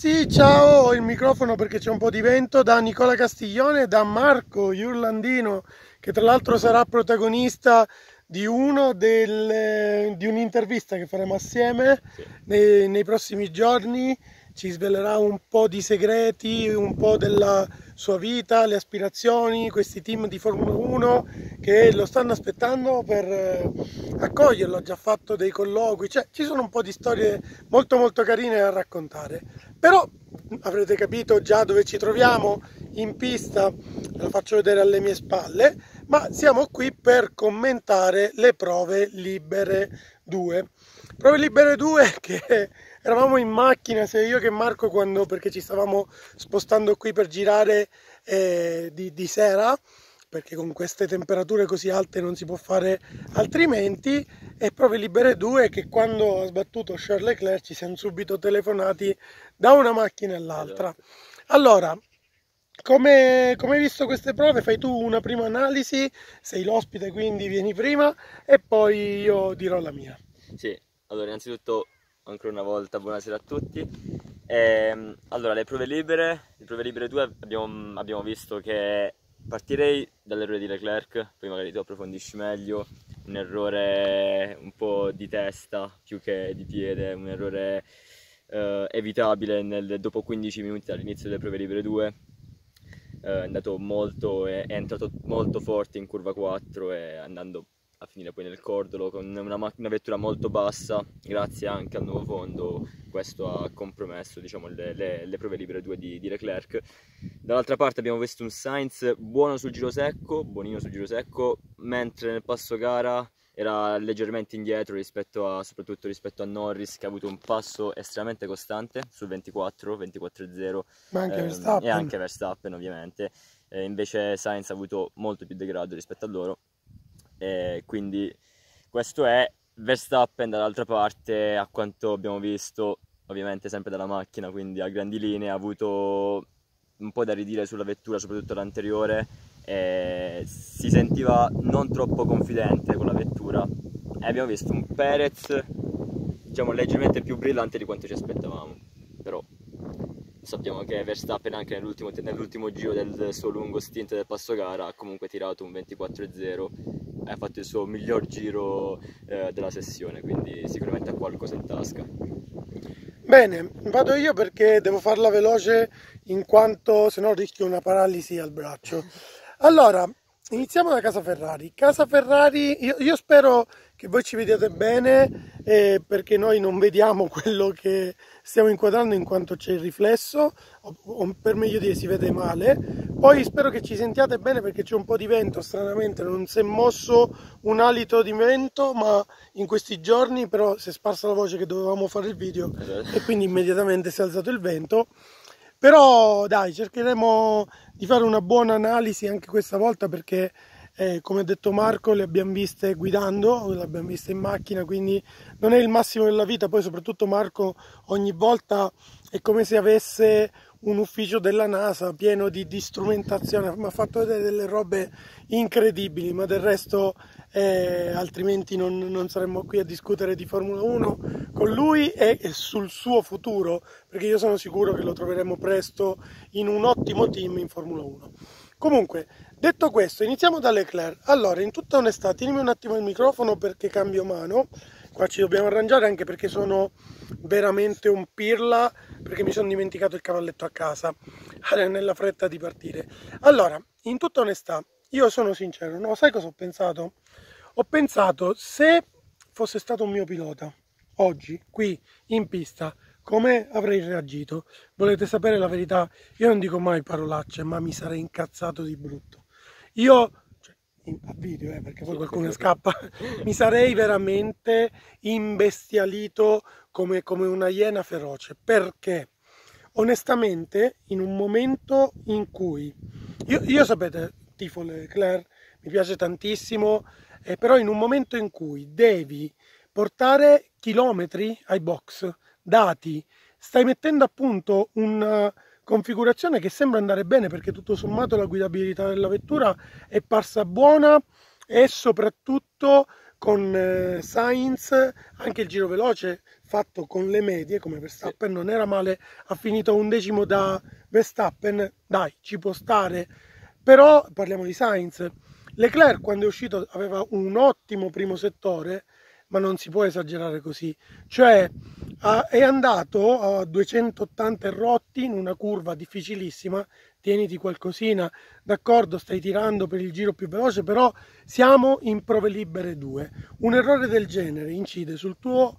Sì, ciao, ho il microfono perché c'è un po' di vento da Nicola Castiglione e da Marco Iurlandino, che tra l'altro sarà protagonista di, del, di un'intervista che faremo assieme nei, nei prossimi giorni. Ci svelerà un po' di segreti, un po' della sua vita, le aspirazioni, questi team di Formula 1 che lo stanno aspettando per eh, accoglierlo, ha già fatto dei colloqui, cioè ci sono un po' di storie molto molto carine da raccontare. Però avrete capito già dove ci troviamo, in pista, ve lo faccio vedere alle mie spalle, ma siamo qui per commentare le prove libere 2. Prove libere 2 che eravamo in macchina, sia io che Marco, quando, perché ci stavamo spostando qui per girare eh, di, di sera, perché con queste temperature così alte non si può fare altrimenti e prove libere 2 che quando ha sbattuto Charles Leclerc ci siamo subito telefonati da una macchina all'altra esatto. allora come, come, hai visto queste prove fai tu una prima analisi sei l'ospite quindi vieni prima e poi io dirò la mia sì allora innanzitutto ancora una volta buonasera a tutti. Ehm, allora, le prove libere, le prove libere 2 abbiamo, abbiamo visto che partirei dall'errore di Leclerc, poi magari tu approfondisci meglio, un errore un po' di testa più che di piede, un errore eh, evitabile nel, dopo 15 minuti dall'inizio delle prove libere 2. Eh, è andato molto, è, è entrato molto forte in curva 4 e andando a finire poi nel cordolo con una, una, vettura molto bassa grazie anche al nuovo fondo questo ha compromesso diciamo, le, le, le, prove libere 2 di, di, Leclerc. Dall'altra parte abbiamo visto un Sainz buono sul giro secco buonino sul giro secco mentre nel passo gara era leggermente indietro rispetto a, soprattutto rispetto a Norris che ha avuto un passo estremamente costante sul 24, 24-0 Ma anche ehm, Verstappen. e anche Verstappen ovviamente. E invece Sainz ha avuto molto più degrado rispetto a loro e quindi questo è Verstappen dall'altra parte, a quanto abbiamo visto, ovviamente sempre dalla macchina, quindi a grandi linee, ha avuto un po' da ridire sulla vettura, soprattutto l'anteriore, e si sentiva non troppo confidente con la vettura. E abbiamo visto un Perez diciamo leggermente più brillante di quanto ci aspettavamo, però sappiamo che Verstappen anche nell'ultimo, nell'ultimo giro del suo lungo stint del passo gara ha comunque tirato un 24-0 ha fatto il suo miglior giro eh, della sessione, quindi sicuramente ha qualcosa in tasca. Bene, vado io perché devo farla veloce in quanto se no rischio una paralisi al braccio. Allora, iniziamo da Casa Ferrari. Casa Ferrari, io, io spero che voi ci vediate bene eh, perché noi non vediamo quello che stiamo inquadrando in quanto c'è il riflesso, o, o, per meglio dire si vede male. Poi spero che ci sentiate bene perché c'è un po' di vento, stranamente non si è mosso un alito di vento, ma in questi giorni però si è sparsa la voce che dovevamo fare il video e quindi immediatamente si è alzato il vento. Però dai, cercheremo di fare una buona analisi anche questa volta perché eh, come ha detto Marco le abbiamo viste guidando, le abbiamo viste in macchina, quindi non è il massimo della vita, poi soprattutto Marco ogni volta è come se avesse un ufficio della NASA pieno di, di strumentazione, mi ha fatto vedere delle robe incredibili, ma del resto eh, altrimenti non, non, saremmo qui a discutere di Formula 1 con lui e, e sul suo futuro, perché io sono sicuro che lo troveremo presto in un ottimo team in Formula 1. Comunque, detto questo, iniziamo da Leclerc. Allora, in tutta onestà, tienimi un attimo il microfono perché cambio mano. Qua ci dobbiamo arrangiare anche perché sono veramente un pirla, perché mi sono dimenticato il cavalletto a casa, nella fretta di partire. Allora, in tutta onestà, io sono sincero, no? Sai cosa ho pensato? Ho pensato, se fosse stato un mio pilota, oggi, qui, in pista, come avrei reagito? Volete sapere la verità? Io non dico mai parolacce, ma mi sarei incazzato di brutto. Io, cioè, a video, eh, perché poi qualcuno scappa, mi sarei veramente imbestialito come, come una iena feroce. Perché? Onestamente, in un momento in cui... Io, io sapete, tifo Leclerc, mi piace tantissimo, eh, però in un momento in cui devi portare chilometri ai box, dati, stai mettendo a punto una configurazione che sembra andare bene perché tutto sommato la guidabilità della vettura è parsa buona e soprattutto con eh, Sainz, anche il giro veloce fatto con le medie come Verstappen non era male, ha finito un decimo da Verstappen, dai, ci può stare, però parliamo di Sainz. Leclerc quando è uscito aveva un ottimo primo settore, ma non si può esagerare così, cioè è andato a 280 rotti in una curva difficilissima tieniti qualcosina, d'accordo, stai tirando per il giro più veloce, però siamo in prove libere 2. Un errore del genere incide sul tuo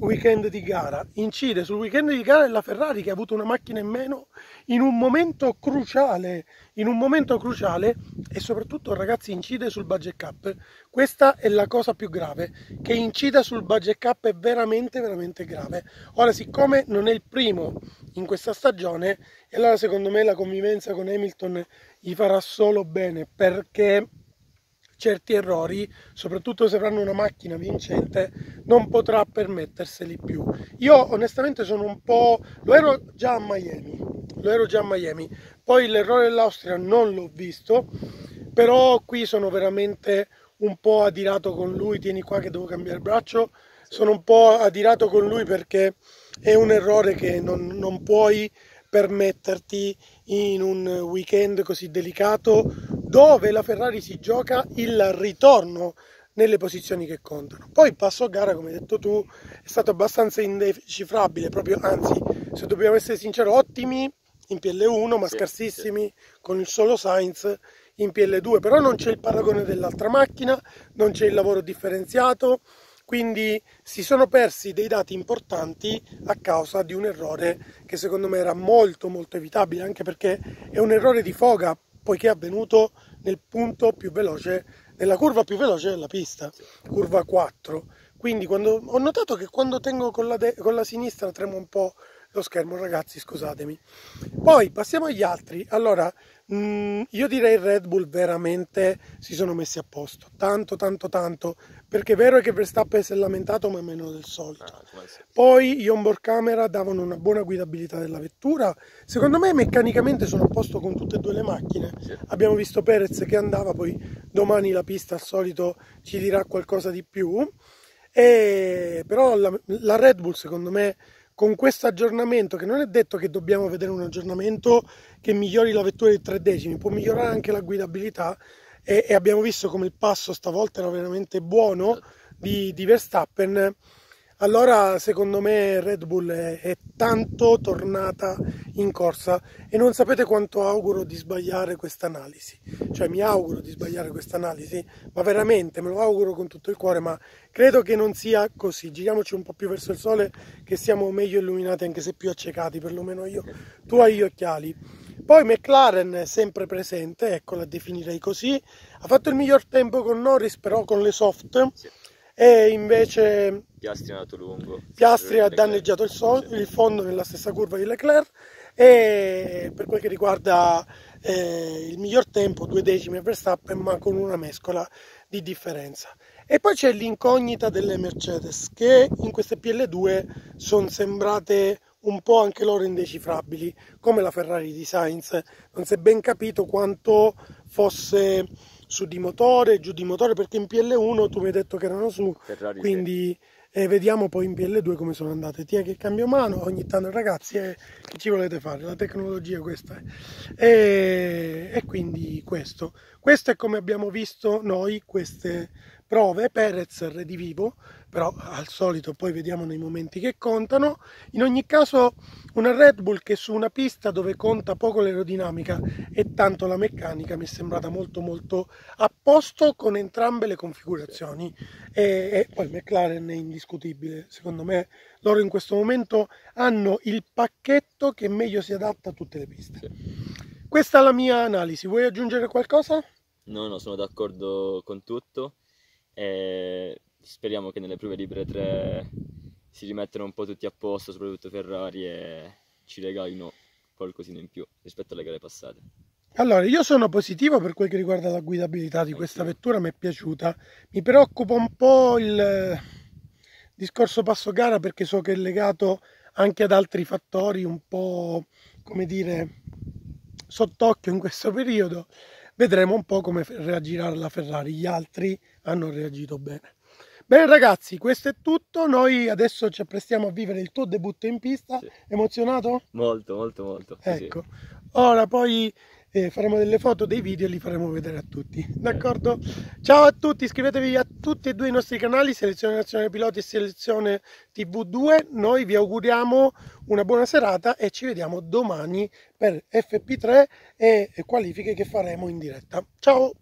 weekend di gara, incide sul weekend di gara della Ferrari che ha avuto una macchina in meno in un momento cruciale, in un momento cruciale e soprattutto ragazzi incide sul budget cap. Questa è la cosa più grave, che incida sul budget cap è veramente veramente grave. Ora siccome non è il primo in questa stagione, e allora secondo me la convivenza con Hamilton gli farà solo bene perché certi errori, soprattutto se avranno una macchina vincente, non potrà permetterseli più. Io onestamente sono un po'... lo ero già a Miami, lo ero già a Miami, poi l'errore dell'Austria non l'ho visto, però qui sono veramente un po' adirato con lui, tieni qua che devo cambiare braccio, sono un po' adirato con lui perché è un errore che non, non puoi permetterti in un weekend così delicato dove la Ferrari si gioca il ritorno nelle posizioni che contano. Poi il passo a gara, come hai detto tu, è stato abbastanza indecifrabile, proprio anzi, se dobbiamo essere sinceri, ottimi in PL1, ma sì, scarsissimi sì. con il solo Sainz in PL2, però non c'è il paragone dell'altra macchina, non c'è il lavoro differenziato, quindi si sono persi dei dati importanti a causa di un errore che secondo me era molto molto evitabile, anche perché è un errore di foga, poiché è avvenuto nel punto più veloce, nella curva più veloce della pista, curva 4. Quindi quando, ho notato che quando tengo con la, de, con la sinistra tremo un po' lo schermo, ragazzi, scusatemi. Poi passiamo agli altri. Allora, Mm, io direi Red Bull veramente si sono messi a posto, tanto tanto tanto, perché è vero che Verstappen si è lamentato ma meno del solito. Ah, Poi gli onboard camera davano una buona guidabilità della vettura, secondo me meccanicamente sono a posto con tutte e due le macchine. Sì. Abbiamo visto Perez che andava, poi domani la pista al solito ci dirà qualcosa di più. E, però la, la Red Bull secondo me con questo aggiornamento, che non è detto che dobbiamo vedere un aggiornamento che migliori la vettura di tre decimi, può migliorare anche la guidabilità e, e abbiamo visto come il passo stavolta era veramente buono di, di Verstappen allora secondo me Red Bull è, è, tanto tornata in corsa e non sapete quanto auguro di sbagliare questa analisi, cioè mi auguro di sbagliare questa analisi, ma veramente me lo auguro con tutto il cuore, ma credo che non sia così, giriamoci un po' più verso il sole che siamo meglio illuminati anche se più accecati, perlomeno io, tu hai gli occhiali. Poi McLaren sempre presente, ecco la definirei così, ha fatto il miglior tempo con Norris però con le soft. Sì e invece Piastri è andato lungo. Piastri ha danneggiato il, so- il, fondo nella stessa curva di Leclerc e per quel che riguarda eh, il miglior tempo, due decimi a Verstappen, ma con una mescola di differenza. E poi c'è l'incognita delle Mercedes che in queste PL2 sono sembrate un po' anche loro indecifrabili, come la Ferrari di Sainz. Non si è ben capito quanto fosse su di motore, giù di motore, perché in PL1 tu mi hai detto che erano su, Ferrari, quindi eh, vediamo poi in PL2 come sono andate. Ti è che cambio mano ogni tanto ragazzi, eh, che ci volete fare? La tecnologia questa è. E, e quindi questo. Questo è come abbiamo visto noi queste prove, Perez redivivo, però al solito poi vediamo nei momenti che contano. In ogni caso una Red Bull che su una pista dove conta poco l'aerodinamica e tanto la meccanica mi è sembrata molto molto a posto con entrambe le configurazioni e, e poi McLaren è indiscutibile, secondo me loro in questo momento hanno il pacchetto che meglio si adatta a tutte le piste. Questa è la mia analisi, vuoi aggiungere qualcosa? No, no, sono d'accordo con tutto e speriamo che nelle prove libere 3 si rimettano un po' tutti a posto, soprattutto Ferrari e ci regalino qualcosina in più rispetto alle gare passate. Allora, io sono positivo per quel che riguarda la guidabilità di questa vettura, mi è piaciuta. Mi preoccupa un po' il discorso passo gara perché so che è legato anche ad altri fattori un po', come dire, sott'occhio in questo periodo vedremo un po' come reagirà la Ferrari, gli altri hanno reagito bene. Bene ragazzi, questo è tutto. Noi adesso ci apprestiamo a vivere il tuo debutto in pista. Sì. Emozionato? Molto, molto, molto. Sì, sì. Ecco. Ora poi eh, faremo delle foto, dei video e li faremo vedere a tutti. D'accordo? Ciao a tutti, iscrivetevi a tutti e due i nostri canali, Selezione Nazionale Piloti e Selezione TV2. Noi vi auguriamo una buona serata e ci vediamo domani per FP3 e qualifiche che faremo in diretta. Ciao!